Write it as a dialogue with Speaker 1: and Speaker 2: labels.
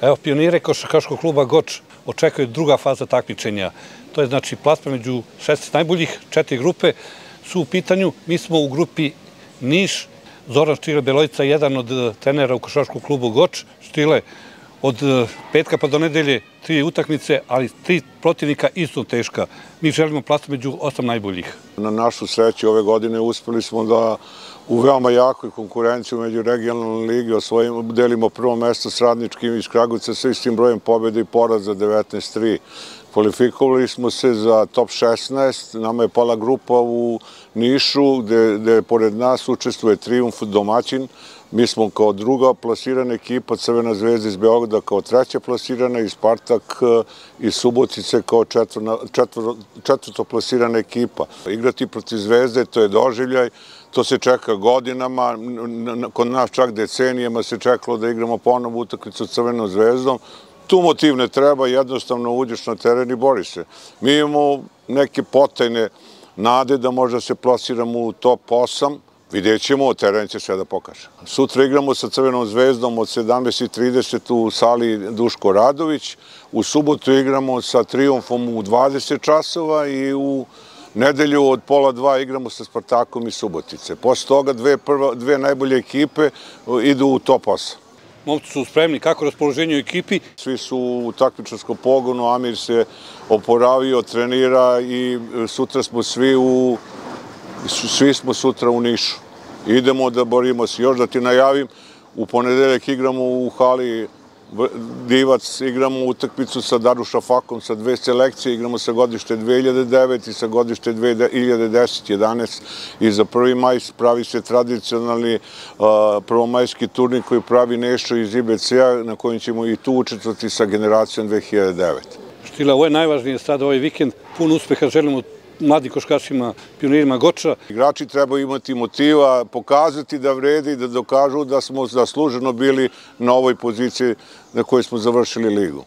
Speaker 1: Evo, pionire Košakaškog kluba Goč očekuje druga faza takmičenja. To je znači plasma među 16 najboljih, četiri grupe su u pitanju. Mi smo u grupi Niš, Zoran Štile Belojica, jedan od eh, trenera u Košakaškog klubu Goč. Štile, od e, petka pa do nedelje tri utakmice, ali tri protivnika isto teška. Mi želimo plasma među osam najboljih.
Speaker 2: Na našu sreću ove godine uspeli smo da u veoma jakoj konkurenciji među regionalnom ligi delimo prvo mesto s radničkim iz Kragujca sa istim brojem pobjede i poraza 19-3. Kvalifikovali smo se za top 16, nama je pala grupa u Nišu gde pored nas učestvuje Triumf domaćin, Mi smo kao druga plasirana ekipa Crvena zvezda iz Beograda kao treća plasirana i Spartak eh, iz Subotice kao četvrto plasirana ekipa. Igrati protiv zvezde, to je doživljaj, to se čeka godinama, kod nas čak decenijama se čekalo da igramo ponovo utakvicu Crvenom zvezdom. Tu motiv ne treba, jednostavno uđeš na teren i boriš se. Mi imamo neke potajne nade da možda se plasiramo u top 8, Vidjet ćemo, teren će sve da pokaže. Sutra igramo sa Crvenom zvezdom od 17.30 u sali Duško Radović. U subotu igramo sa Triumfom u 20 časova i u nedelju od pola dva igramo sa Spartakom i Subotice. Posle toga dve, prva, dve najbolje ekipe idu u top 8.
Speaker 1: Momci su spremni, kako raspoloženje u ekipi?
Speaker 2: Svi su u takmičarskom pogonu, Amir se oporavio, trenira i e, sutra smo svi u svi smo sutra u Nišu. Idemo da borimo se. Još da ti najavim, u ponedeljak igramo u hali Divac, igramo utakmicu sa Daruša Fakom, sa dve selekcije, igramo sa godište 2009 i sa godište 2010-2011 i za prvi maj pravi se tradicionalni prvomajski turnir koji pravi nešto iz IBC-a na kojem ćemo i tu učetvati sa generacijom 2009.
Speaker 1: Štila, ovo je najvažnije sad ovaj vikend. Pun uspeha želimo mladim koškašima, pionirima Goča.
Speaker 2: Igrači trebaju imati motiva, pokazati da vredi, da dokažu da smo zasluženo bili na ovoj poziciji na kojoj smo završili ligu.